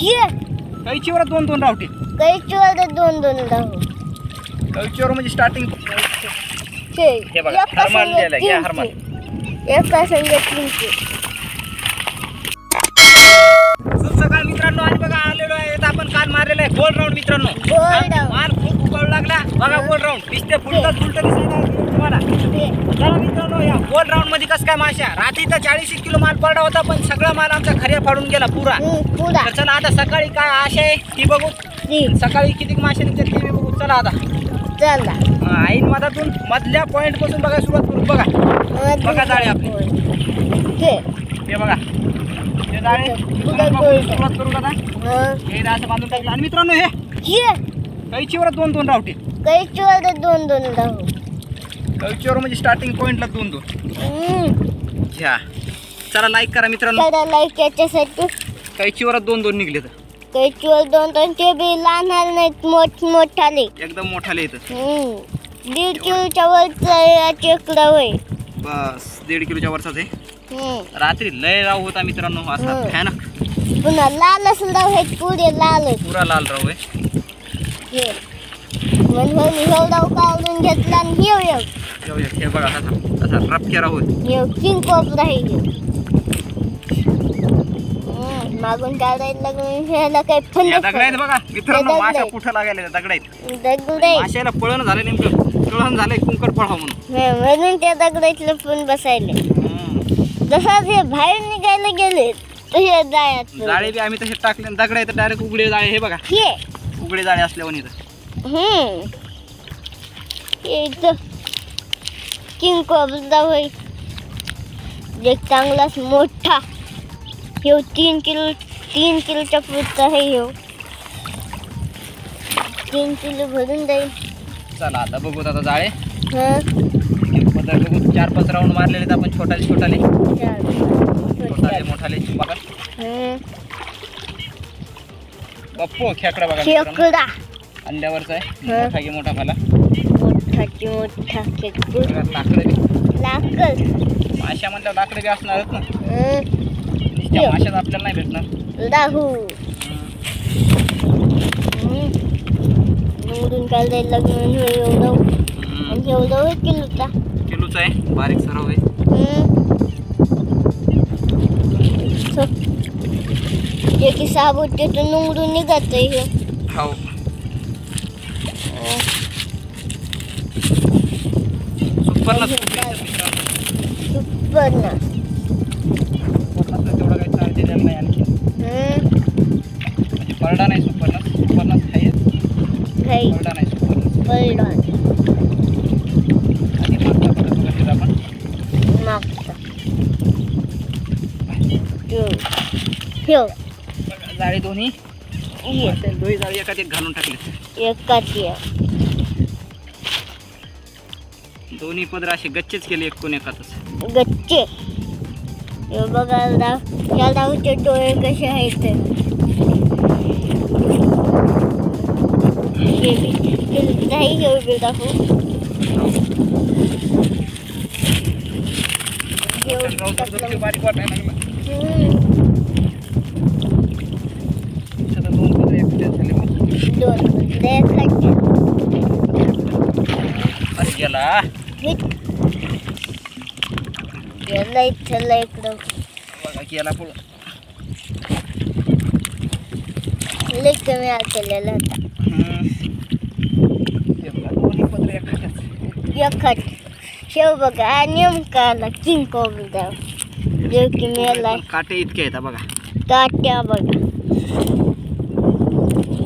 ये कैचीवर दोन दोन रावटे कैचीवर दोन दोन राहू कैचीवर म्हणजे स्टार्टिंग हे बघा, हरमान घ्या. हरमान. एका तीनशे सकाळ मित्रांनो आणि बघा आलेलो आहे आपण काल मारलेला आहे गोल राऊंड मित्रांनो गोल राऊंड. लागला. बघा गोल राऊंड दिसते फुलत फुलत तुम्हाला. चला मित्रांनो या गोल राऊंडमध्ये कसं काय माश्या रात्री तर चाळीस किलो माल पडला होता पण सगळा माल आमचा खऱ्या फाडून गेला पुरा. तर चला आता सकाळी काय आशा आहे ती बघू. सकाळी किती मासे निघतात ती बघू. चला आता. चला. ऐन मधातून मधल्या पॉइंटपासून बघा सुरुवात करू. बघा. बघा जाळे आपले. हे. हे. बघा. हे जाळे. सुरुवात करू का हं. असं बांधून टाकलं. आणि मित्रांनो हे. कैचीवर दोन दोन रावटे. कैचीवर दोन दोन राहू. कैचीवर म्हणजे स्टार्टिंग पॉइंटला दोन दोन. घ्या. चला लाईक करा मित्रांनो. लाईक याच्यासाठी. कैचीवर दोन दोन निघले तर कैचीवर दोन दोन ते बी लहान नाहीत मोठ मोठाले. एकदम मोठाले हम्म. दीड किलोच्या वरचा चेकडा होय बस दीड किलोच्या वरचाच आहे. रात्री लय राव होता मित्रांनो असा हं. भयानक. पुन्हा लाल सुद्धा आहेत पुढे लाल पुरा लाल राव आहे. हे म्हणून एवढा काढून घेतला आणि हे एक. हे बघा, हे बघा असा असा रपक्या राहू आहे. हे किंग कॉप राहील. हम्म, मागून काढायला लागून ह्याला काही फंड या दगड आहेत बघा. मित्रांनो माशा. कुठं लागायला दगड आहेत? दगड आहे. माशाला पळण झालं नेमकं. कळण झालंय कुंकर पळाव म्हणून. हं, म्हणून त्या दगडात लपून बसायले. हं. जसा ते बाहेर निघायला गेले तसे जायत जाळे बी आम्ही तसे टाकले आणि दगड आहेत डायरेक्ट उघडे जाळे हे बघा. हे. उघडे जाळे असल्यावर इथं हे किंग होय. एक चांगलाच मोठा. ह्यो तीन किलो तीन किलोच्या पुढचा आहे ह्यो. तीन किलो भरून जाईल. चला आता बघूत आता जाळे. हं. बघू चार पाच राऊंड मारलेले आपण छोटाले छोटाले. छोटाले. मोठाले बघा. बाप्पो खेकडा बघा. खेकडा. अंड्यावरचा आहे. मोठा घे मोठा मला मोठाची मोठा खेकडू. लाकडं माश्या म्हणल्यावर लाकडं बी असणारच ना. नुसत्या यो. माशाच आपल्याला नाही भेटणार. राहू. निवडून काढायला लागून एवढं. किलोचा. किलोच आहे. बारीक सराव आहे. जे की साबूत तिथून निवडून निघत हे हो सुपरलाच सुपर ना सुपरलाच तेवढा काही चार्ज दिलेला नाही आणखी म्हणजे परडा नाही सुपरलाच सुपरलाच आहे काही परडा नाही सुपरलाच पडला आणि मागचा परत बघा तिथं आपण मागचा ठेव ठेव बघा, जाळी दोन्ही. दोन्ही जाळी एकात एक घालून टाकले. एकाच ये दोन्ही पदर असे गच्चेच केले एक कोण एकातच. गच्चे. बघा या रावचे डोळे कसे आहेत नाही घेऊ दाखवू. बारीक वाटायला लागला हम्म, त्याचा दोन पदर एकटे झाले मग दोन कुत्रे खायचे. अरे गेला. गेला इथं लय इकडं बघा गेला पळून लय कमी आलेला होता शेव बघा नेमका आला किंग कोबदा देव की मेला काटे इतके हा बघा. काट्या बघा.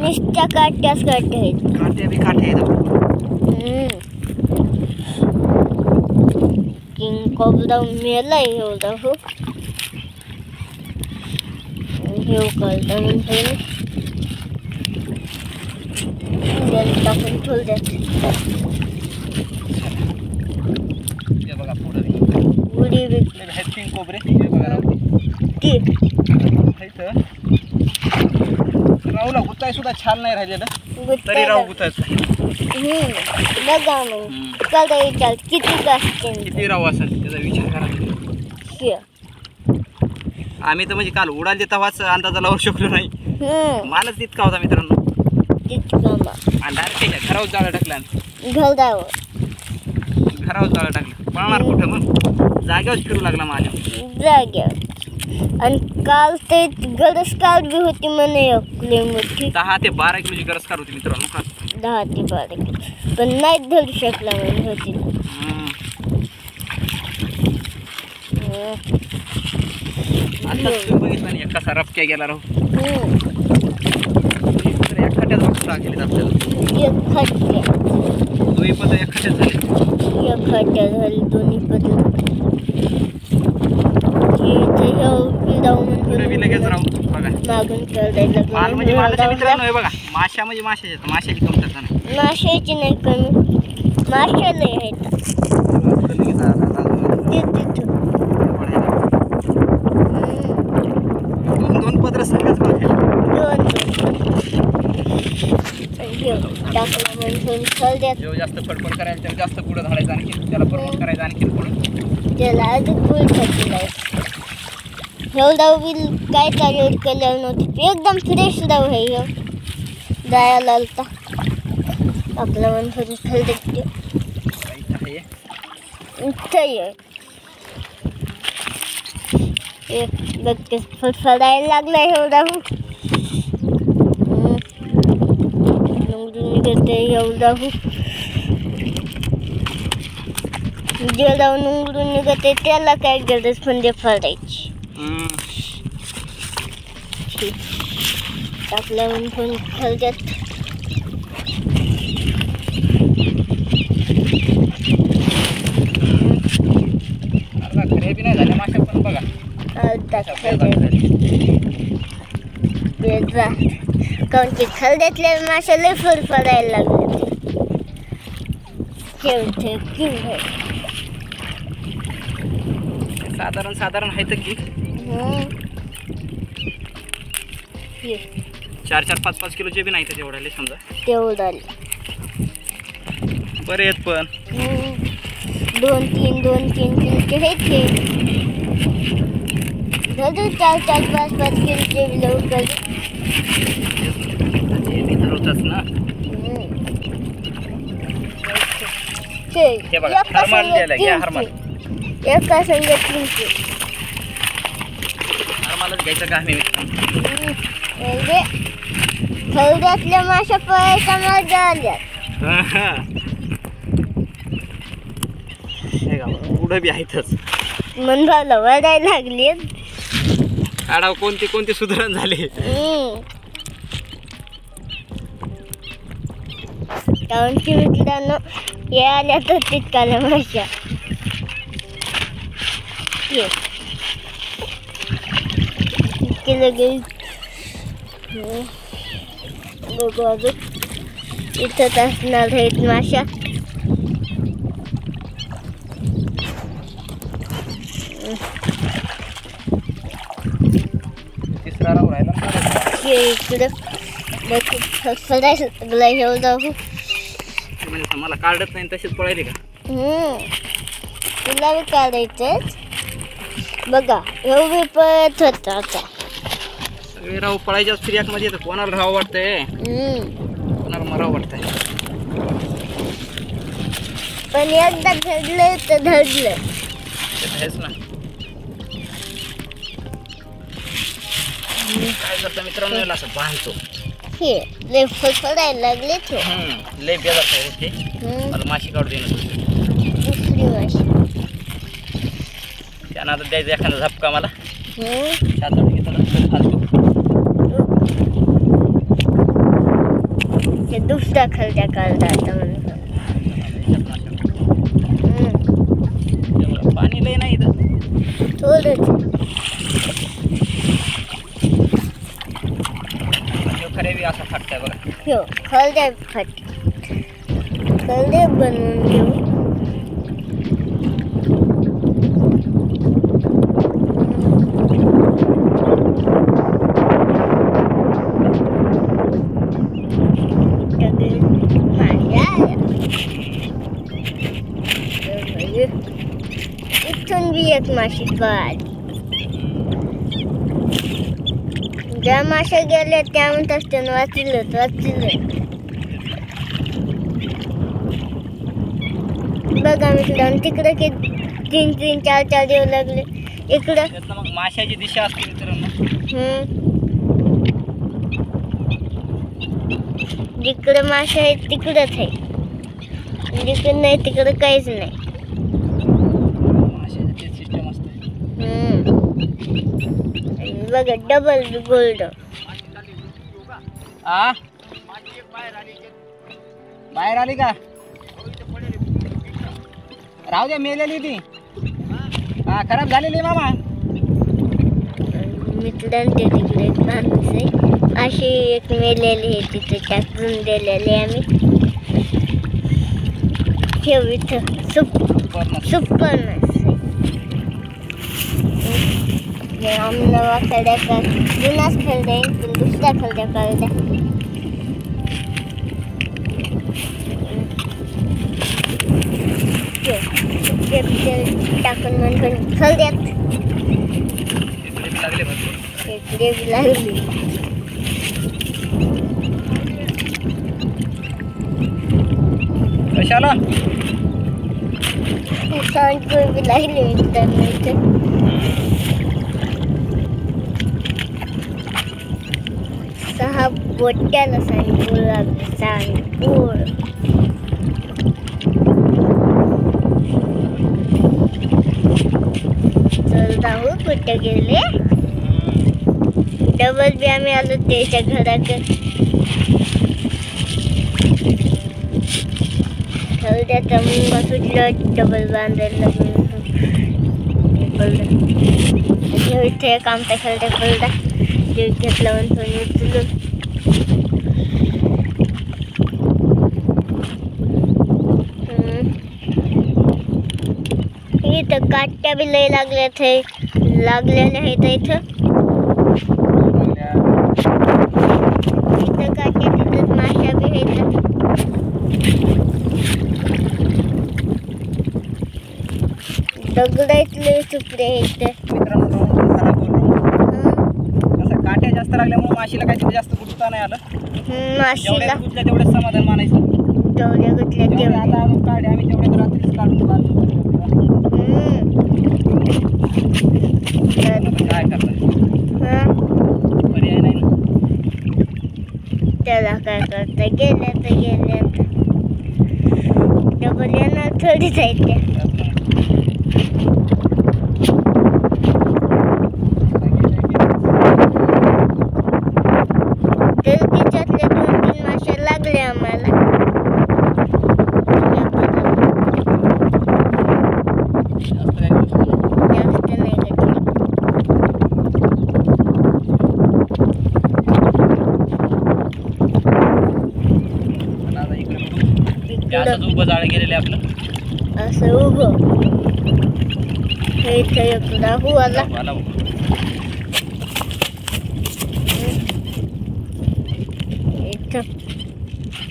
नुसत्या काट्याच काट्या आहेत. काटे बी काटे आहेत. किंग कोबदा मेला एवढा हो हे. कळतं म्हणजे टाकून ठेवू हे बी. उडी बी. कोबरे हे बघा राहूला गुताय सुद्धा छान नाही राहिलेलं. तरी राहू हम्म. बघा मग. कळतं विचार किती असते किती राहू असेल त्याचा विचार करा. आम्ही तर म्हणजे काल उडाल तेव्हाच अंदाजा लावू शकलो नाही. मालच तितका होता मित्रांनो? घरावर जाळं टाकलं घरदावर. घरावर जाळं टाकलं. पळणार कुठं मग? जागेवर फिरू लागला माझ्या जाग्यावर आणि काल ते गरज काल बी होती म्हणे एकली मोठी. दहा ते बारा किलोची गरज कार होती मित्रांनो का दहा ते बारा किलो. पण नाही धरू शकला म्हणे होती. हम्म. हम्म. आताच तुम्ही बघितलं नाही कसा रपक्या गेला राहू हम्म. तर एखाद्याच बघता गेले आपल्याला. एक दोन्ही पद एखाद्याच झाले एक खट्ट्या झाली दोन्ही पद्धत पुढे लगेच राहू. बघा. मागून माल म्हणजे मालाच्या मित्रांनो हे बघा. माशा म्हणजे माशाचे आहेत. माशाची कमतरता नाही. माशाची नाही कमी. आहेत. पुढे. दोन दोन पत्र बघायला जेव्हा जास्त फडफड करायला जास्त पुढे धाडायचं आणखी त्याला प्रमोट करायचं आणखी पुढे. त्याला अजून फुल टाकलं एवढा बिल काय कार्य केलं नव्हतं एकदम फ्रेश डाव आहे ह्यो जायला आलता आपला म्हणून खाली देखते आहे इथं ये हे बघ ते फडफडायला लागला एवढा हू निघते एवढा हू जे जाऊन उघडून निघते त्याला काय गरज म्हणजे फडायची हम्म. टाकल्या म्हणून पण खालच्यात अर्धा खऱ्या बी नाही झाल्या माशा पण बघा अर्धा अशा खालच्यात बेजा काऊन की खलद्यातल्या माशा लय फडफडायला लागले ठेवते किंवा साधारण साधारण आहे तर की चार चार पाच पाच किलोचे बी नाही तर तेवढ्याले समजा. तेवढं बरे आहेत पण. दोन तीन दोन तीन किलोचे हे ते. धरू चार चार पाच पाच किलोचे लवकर. हे बी धरवतच ना. हे बघा, हरमाल लिहिलंय, घ्या हरमाल. एका संग तीनशे घ्यायचं का? खरड्यातल्या माशा पळायच्या आल्या पुढं बी आहेतच. वरायला लागली. आडाव कोणती कोणती सुधारण झाली? मित्रांनो या आल्या तर तितकाल्या माशा ये. केलं गेली बघू अजून. इथंच असणार आहेत माशा इकडं. मला काढत नाही तसेच पळायचे का तुला बी काढायचंच बघा एवढी पळत होता आता. सगळे राहू पळायच्याच फिर्याकमध्ये येतं कोणाला राहावं वाटतंय. कोणाला मरावं वाटतंय? पण एकदा घडलं तर धडलं आहेच ना. काय करता मित्रांनो? याला असं बांधतो. हे लय फसफसायला लागले तो. हम्म, लय बेजार हम्म. मला माशी काढू दुसरी माशी. त्यानं आता द्यायचं एखादा झपका मला. हम्म. फालतू ते दुसऱ्या खालच्या. एवढं पाणी लय नाही थोडंच. असा फाटताय बघा. हो खलद्या फाट. बनवून घेऊ. एक माशी काढ ज्या माशा गेल्या त्या म्हणतात त्यानं वाचलं वाचलं बघा मित्रांनो तिकडं की तीन तीन चार चार येऊ लागले इकडं मग माशाची दिशा असते मित्रांनो हम्म. जिकडं मासे आहेत तिकडंच आहे जिकडं नाही तिकडं काहीच नाही माशाचं तेच सिस्टम असतं हम्म. आणि बघा डबल गोल्ड आ? बाहेर आली का? राहू द्या मेलेली ती. हा खराब झालेली मामा. मित्रांनो ते तिकडे एक माणूस आहे. अशी एक मेलेली आहे तिथे टाकून दिलेली आम्ही. ठेव इथं. सुप सुपर नवा खड्या का जुनाच पण दुसऱ्या खरड्या काढल्या टाकून म्हणून इकडे बी लागले. कशाला? लागली मित्रांनो इथं सहा बोट्याला सांडकोळ लागले सांडकोळ चल जाऊ कुठे गेले डबल बी आम्ही आलो त्याच्या घराकडे हळद्याचा मुंगा सुटला डबल बांधायला पडलं इथे एक आमच्या खेळता पडला जीव घेतला म्हणून उचलून इथं काट्या बी लय लागल्यात हे लागलेल्या आहेत इथं इथं काट्या तिथं माशा बी आहेत दगड लय सुपरे आहेत मित्रांनो कसं काट्या जास्त लागल्यामुळे माशीला काहीतरी जास्त गुटता नाही आलं. माशीला जेवढ्या गुटल्या तेवढे समाधान मानायचं. तेवढ्या जेवढे तेवढ्या. आता अजून काढे आम्ही रात्रीच काढून काय हा, पर्याय नाही ना. त्याला काय करता? गेल्या तर गेल्या. डबल येणार थोडीच आहेत त्या तर तिच्यातल्या दोन तीन माश्या लागल्या आम्हाला या बघा. जास्त काही गोष्ट नाही. जास्त नाही घेतली आता आता इकडे बघू ते इकडं असंच उभं जाळं गेलेलं आहे आपलं असं उभं हे इथं एक राहू आला आला बघ. इथं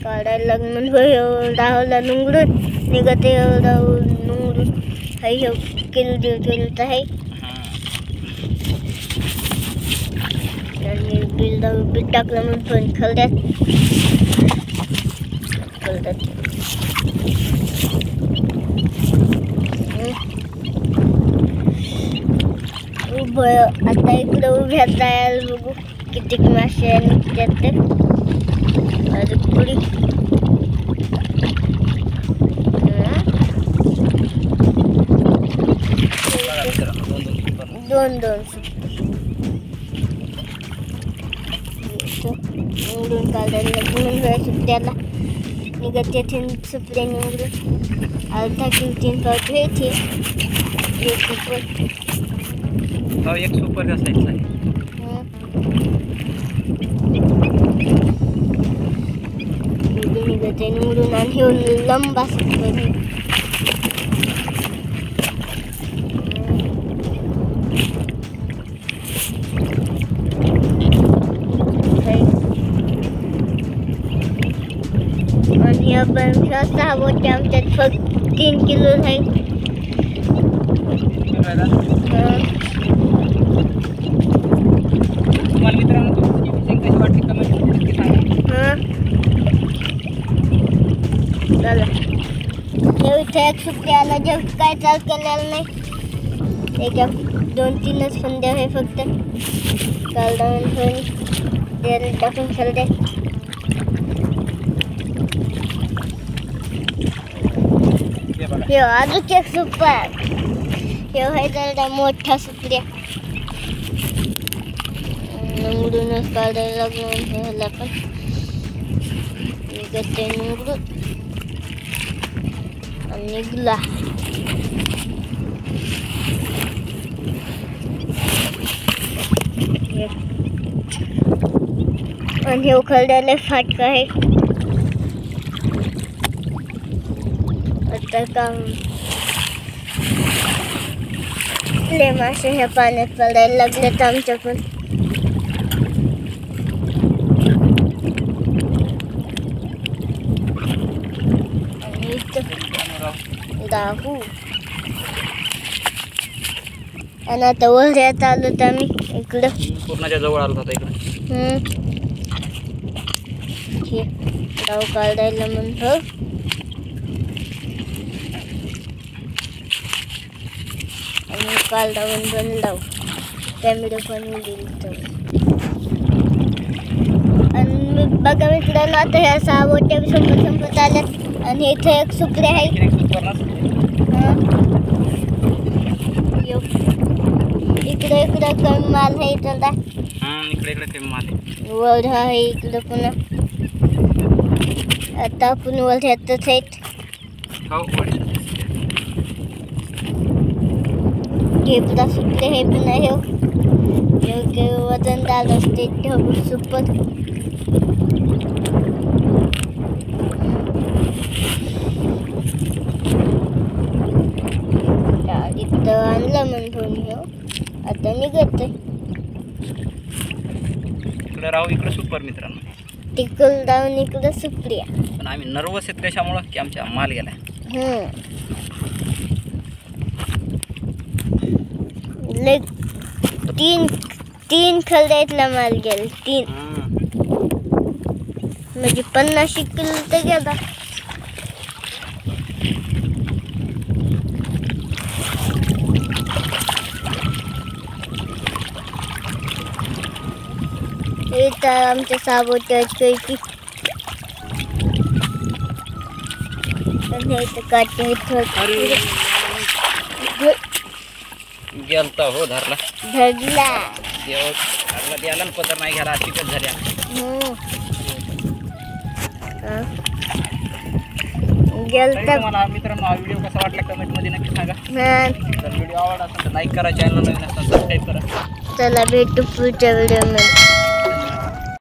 काढायला लागून राहुला नुंगडून निघत राहू नुंगडून हाय हो केलं देव केलं तर आहे हा. आणि बिल दाऊ बिल टाकलं म्हणून पण खरड्यात खरड्यात उभं आता इकडं उभ्या जायला बघू किती मासे निघतात ते अजून पुढे हं. बघा मित्रांनो, दोन दोन सुपर. दोन दोन सुट्टी निवडून काढायला घेऊन वेळा सुट्ट्याला निघत येथे सुपड्या निवडून अर्धा किलो तीन पावट घ्यायचे एक सुपर हो एक सुपर त्या साईडचा आहे निघत आहे निवडून आणि हे लंबा सुपर आणि आपण सहा बोटे आमच्यात फक्त तीन किलो नाही कशी वाटली कमेंट नक्की सांगा चला हे इथे एक सुट्ट्याला जेव. काय चाल. केलेलं नाही एक दोन तीनच फंद्या आहे फक्त काल दोन फोन टाकून खेळते हे बघा हे अजून एक सुपर हे आहे तर मोठा सुपऱ्या निवडूनच काढायला लागलो ह्याला पण निघते निवडून आणि निघला हे. आणि हे उखळलेले फाटक आहे आता काम ले मासे ह्या पाण्यात पडायला लागलेत आमच्या पण आणि इथं दाहू आणि आता वऱ्यात आलो तर आम्ही इकडं पूर्णाच्या जवळ आलो होता इकडे हम्म. हे डाव काढायला म्हणतो आणि काल डावून दोन डाव कॅमेरा पण तर आणि मी- बघा मित्रांनो आता ह्या सहा बोट्या संपत संपत आल्यात आणि इथे एक सुपरे आहे. इकडे इकडे कमी माल आहे हं, इकडे इकडे कमी माल आहे. वर आहे इकडं पुन्हा. आता आपण वर ह्यातच आहेत. हो घेपला सुटले हे पुन्हा हे. योग्य वजनदार असते ढबू सुपर इथं आणलं म्हणून हे आता निघत इकडे राहू इकडे सुपर मित्रांनो. तिकल जाऊन इकडं सुप्रिया. पण आम्ही नर्वस आहेत कशामुळं की आमचा माल हम्म. लय तीन तीन खलदायतला माल गेला तीन. हं. म्हणजे पन्नास किलो तर गेला इथं आमच्या साबोट्यापैकी आणि इथं काटे अरे. गेलता हो धरला. धरला. देव धरला द्यायला ना पत्र नाही घ्यायला चिकट झाल्या गेलता. तुम्हाला मित्रांनो हा व्हिडिओ कसा वाटला कमेंटमध्ये नक्की सांगा. जर व्हिडिओ आवडला असेल तर लाईक करा चॅनल नवीन असेल सबस्क्राईब करा. चला भेटू पुढच्या व्हिडिओमध्ये